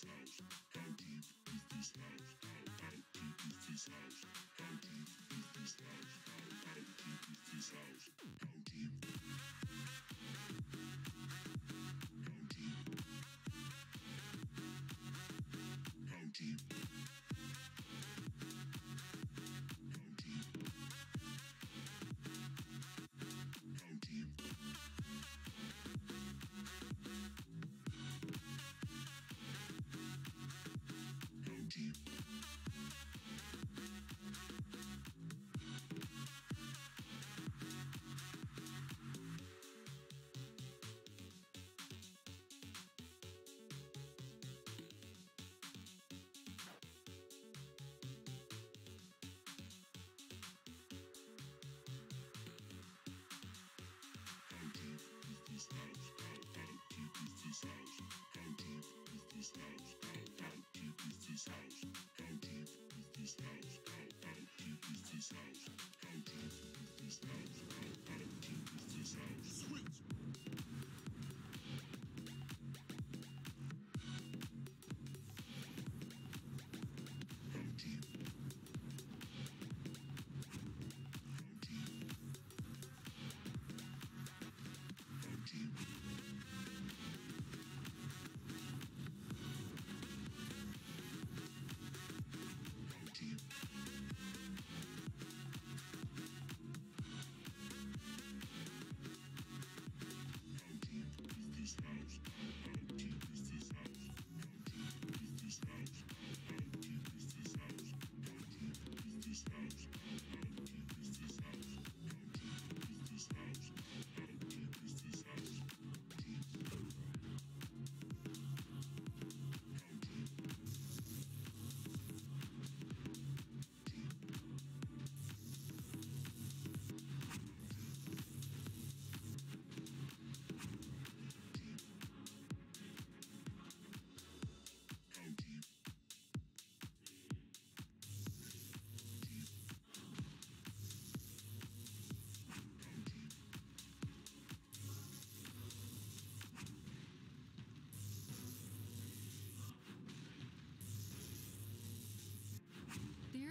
this house? How deep is this house? How, how deep is this house? How deep is this house? How, how deep is this house?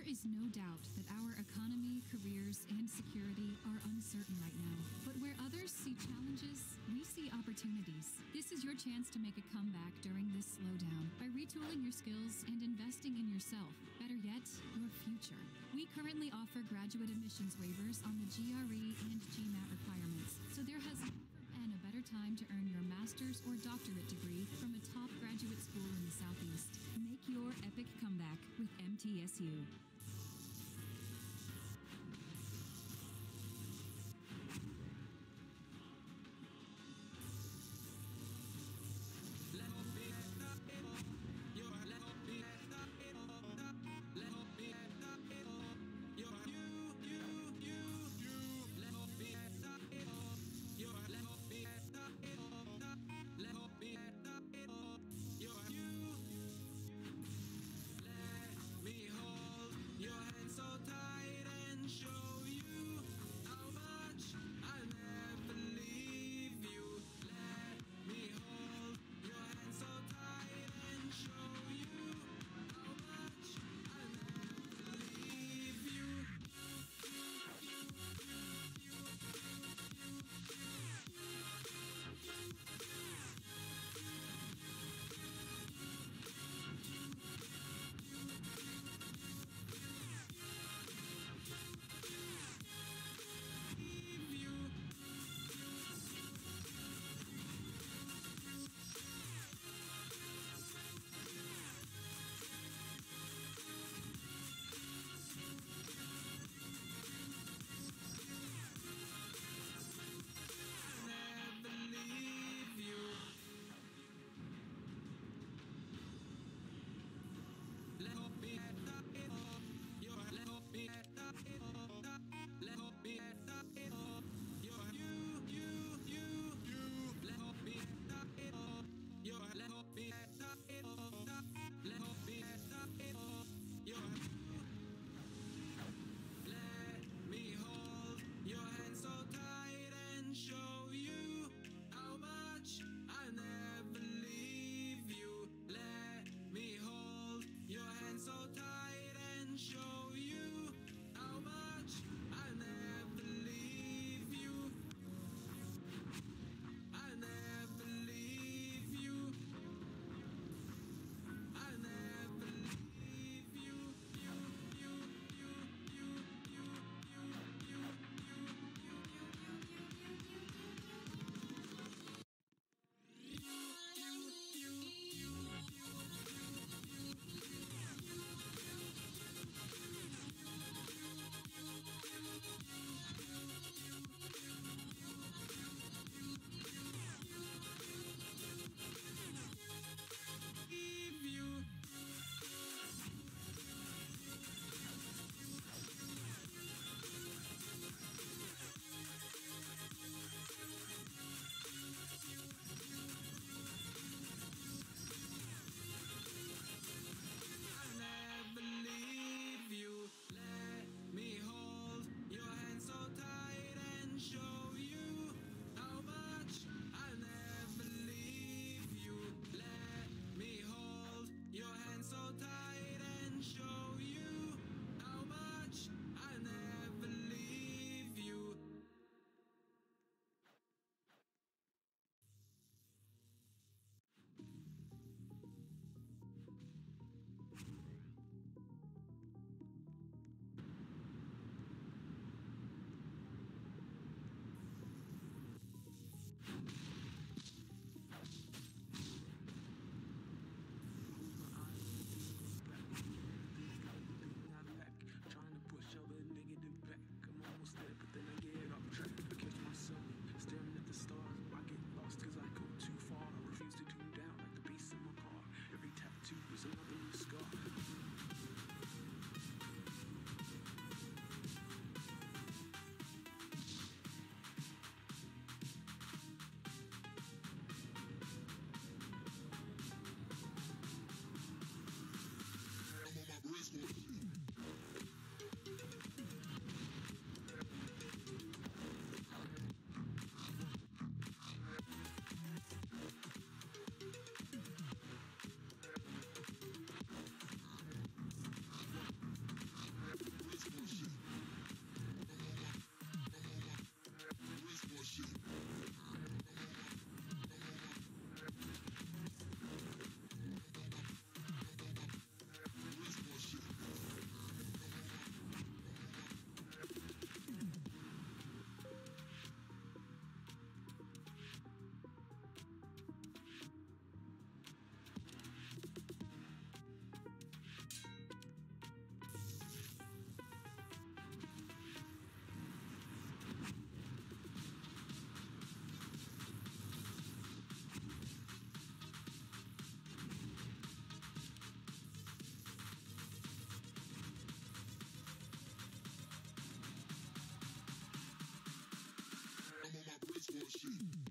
Is no doubt that our economy, careers, and security are uncertain right now. But where others see challenges, we see opportunities. This is your chance to make a comeback during this slowdown by retooling your skills and investing in yourself. Better yet, your future. We currently offer graduate admissions waivers on the GRE and GMAT requirements, so there has been a better time to earn your master's or doctorate degree from a top graduate school in the Southeast. Make your epic comeback with MTSU. bullshit.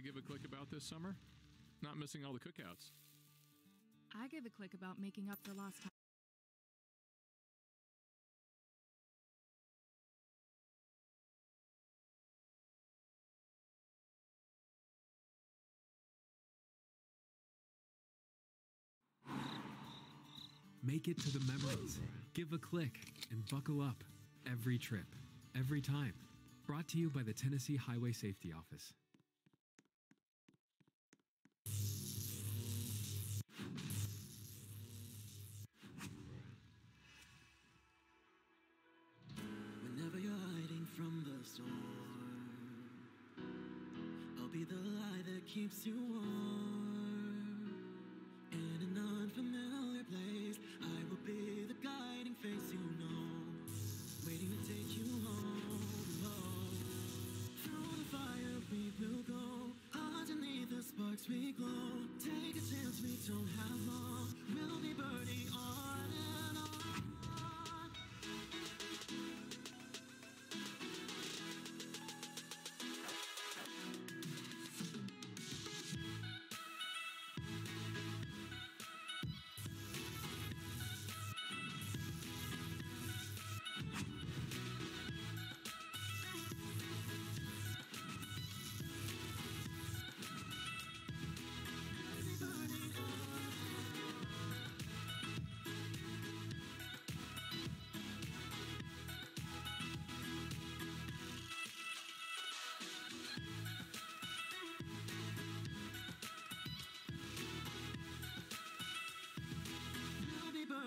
I give a click about this summer? Not missing all the cookouts. I give a click about making up for lost time. Make it to the memories. Give a click and buckle up. Every trip, every time. Brought to you by the Tennessee Highway Safety Office. That you warm. In an unfamiliar place, I will be the guiding face you know, waiting to take you home. home. Through the fire we will go, underneath the sparks we glow. Take a chance, we don't have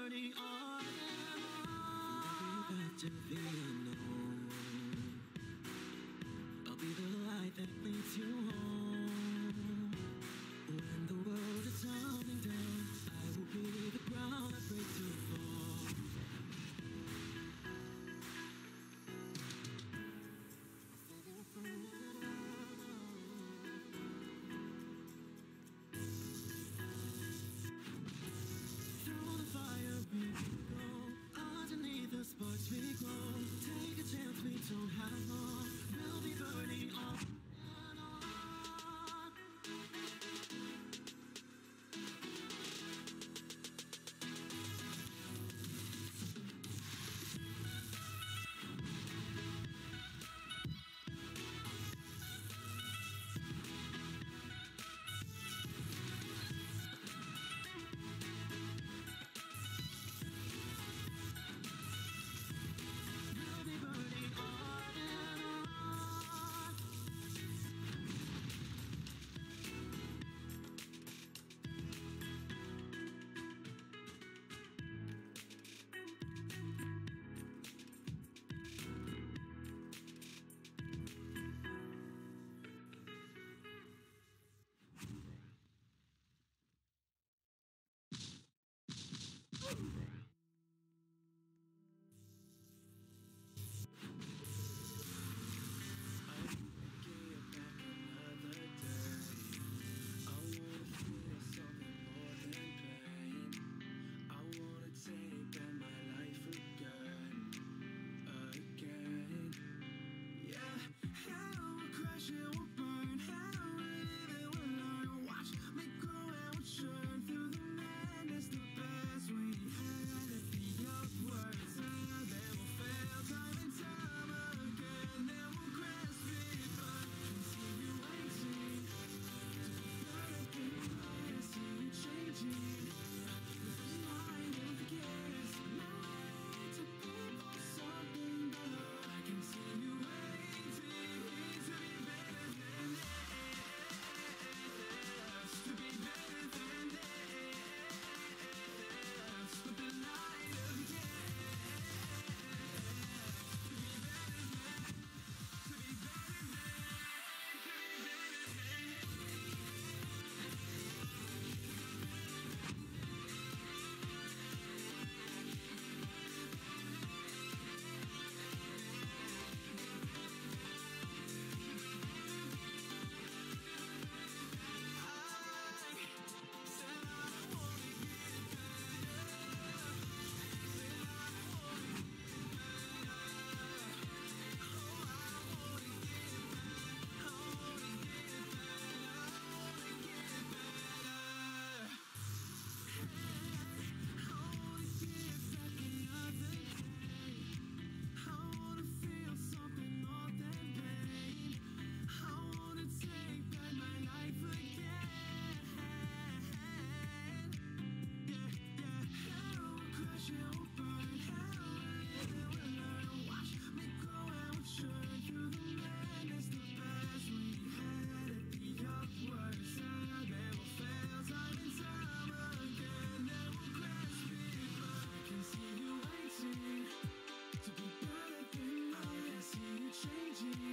Be burning on and on. Back to the unknown. I'll be the energy.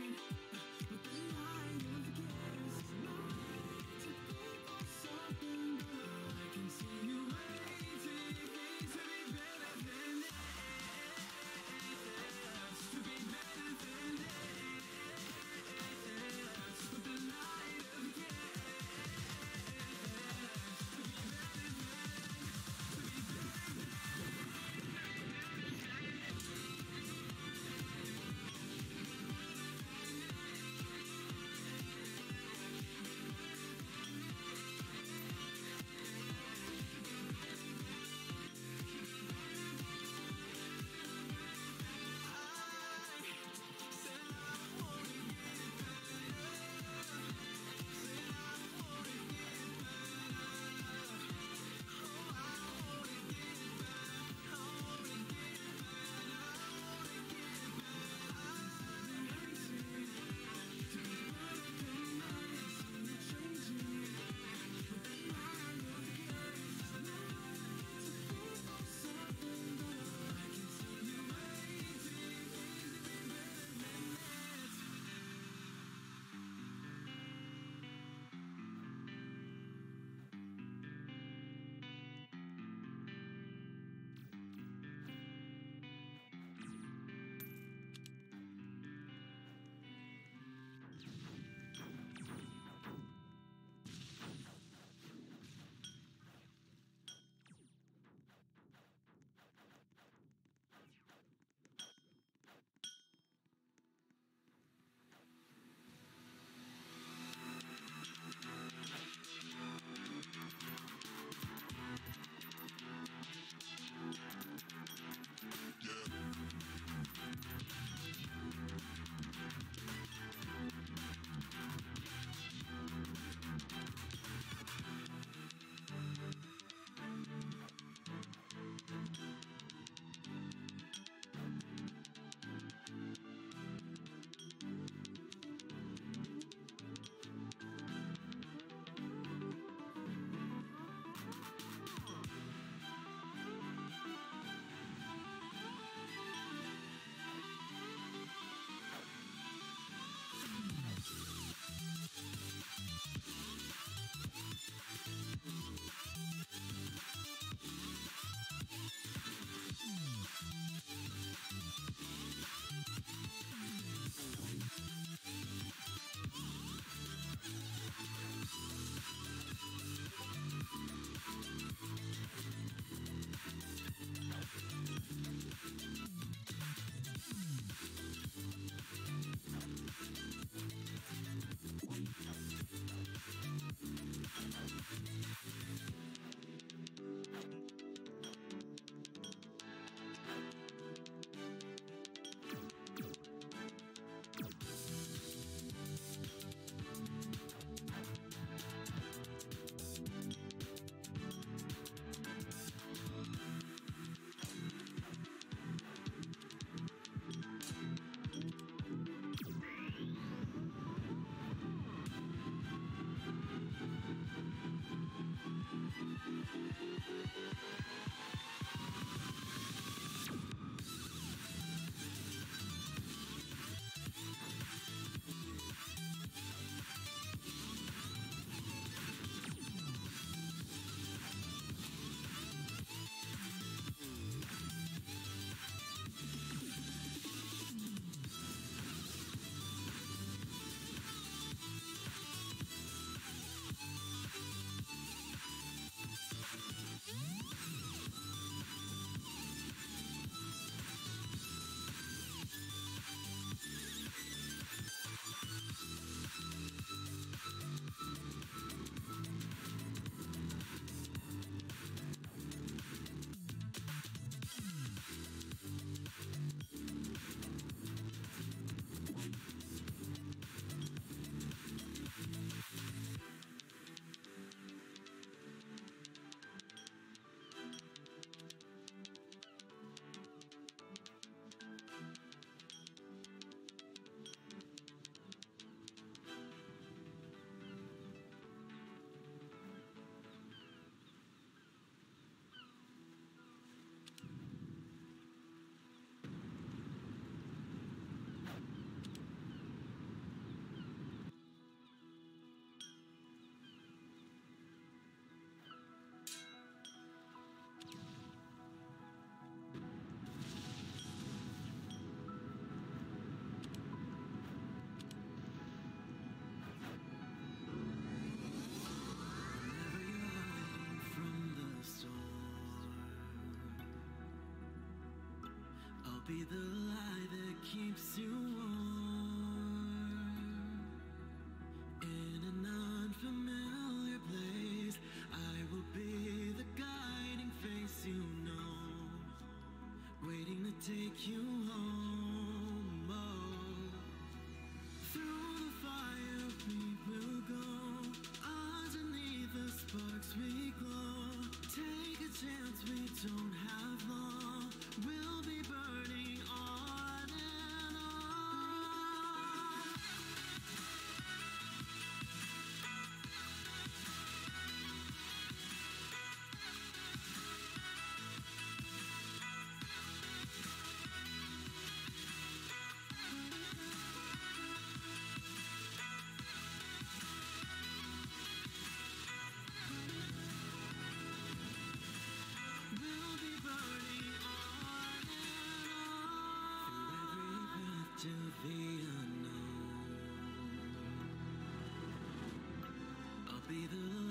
be the lie that keeps you warm in an unfamiliar place. I will be the guiding face you know, waiting to take you. the unknown. I'll be the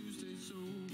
Tuesday so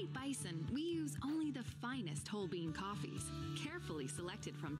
White Bison, we use only the finest whole bean coffees, carefully selected from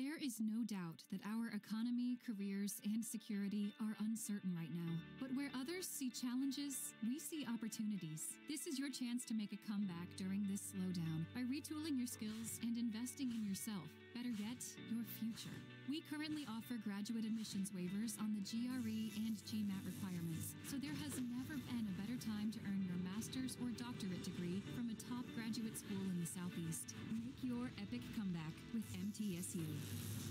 There is no doubt that our economy, careers, and security are uncertain right now. But where others see challenges, we see opportunities. This is your chance to make a comeback during this slowdown by retooling your skills and investing in yourself. Better yet, your future. We currently offer graduate admissions waivers on the GRE and GMAT requirements, so there has never been a better time to earn your master's or doctorate degree from a top graduate school in the Southeast. Make your epic comeback with MTSU.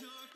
Talk.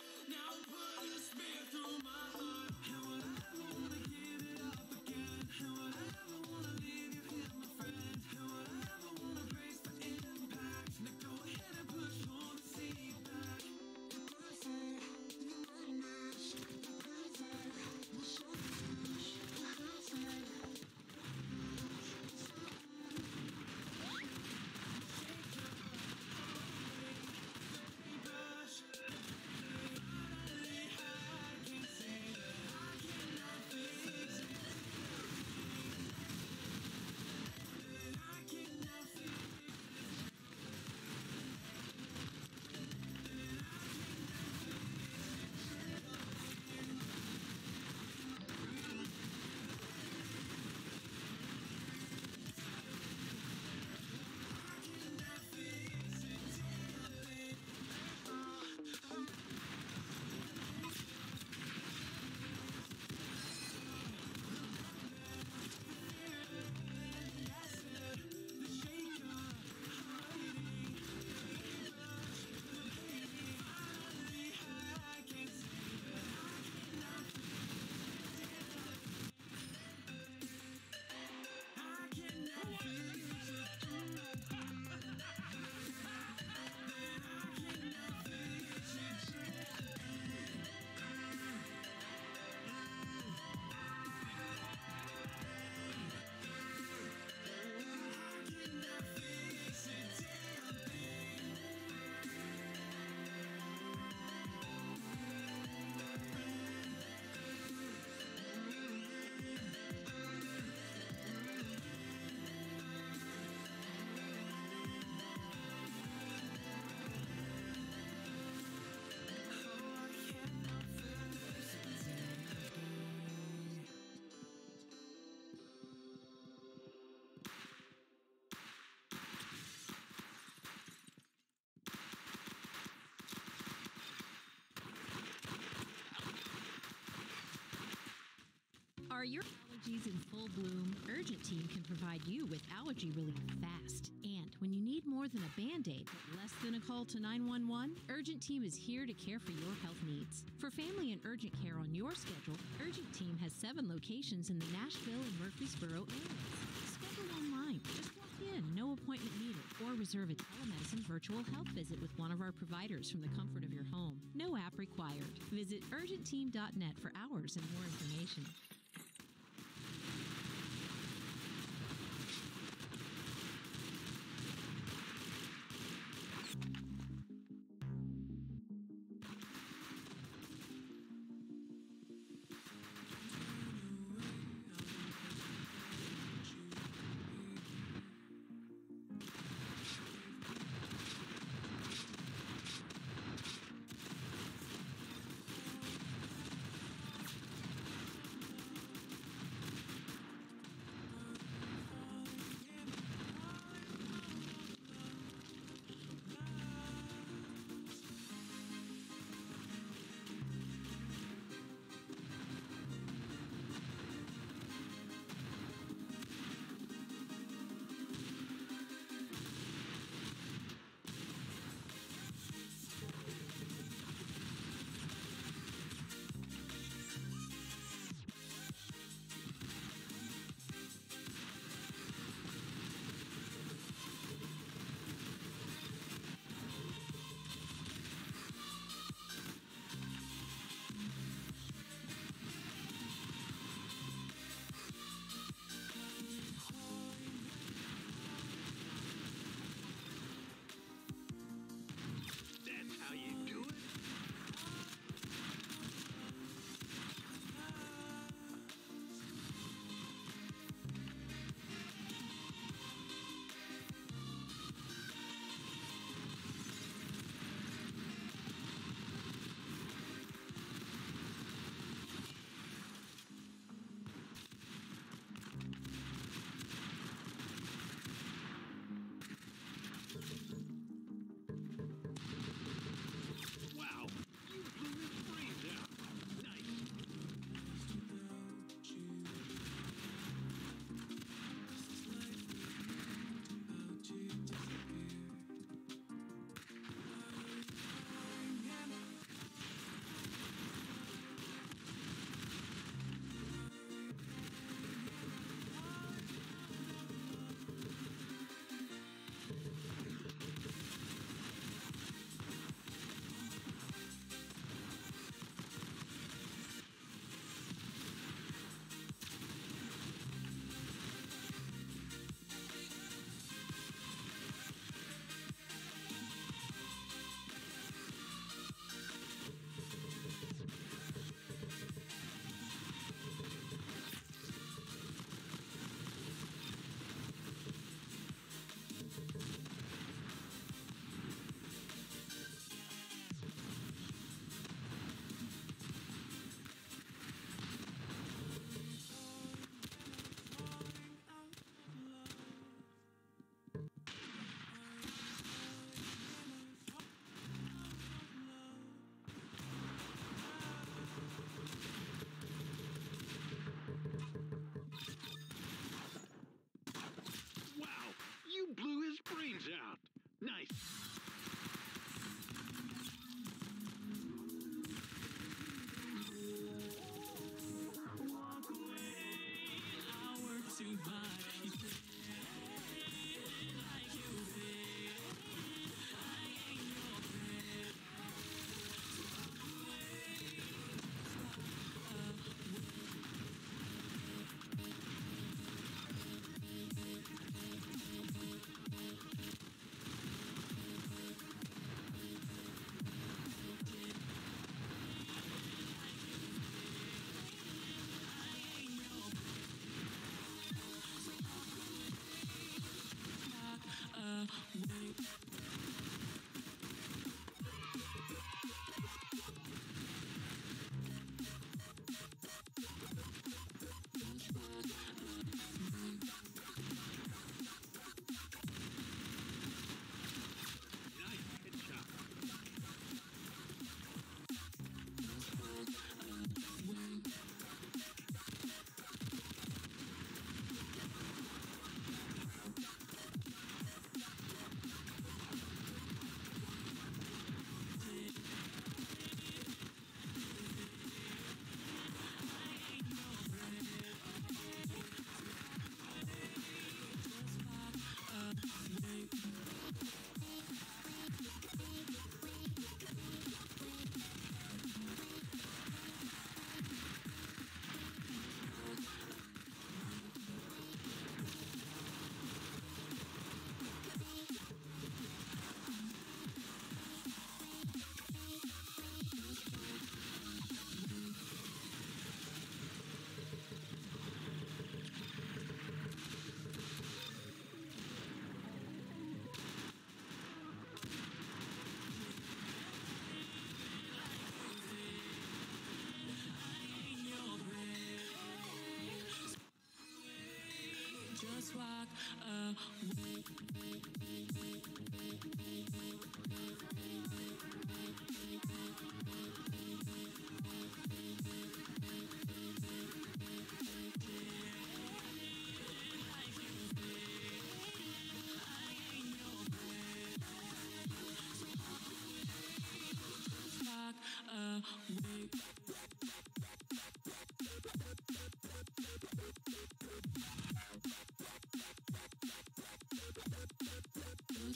Are your allergies in full bloom? Urgent Team can provide you with allergy relief fast. And when you need more than a band aid, but less than a call to 911, Urgent Team is here to care for your health needs. For family and urgent care on your schedule, Urgent Team has seven locations in the Nashville and Murfreesboro areas. Schedule online. Just walk in, no appointment needed, or reserve a telemedicine virtual health visit with one of our providers from the comfort of your home. No app required. Visit urgentteam.net for hours and more information.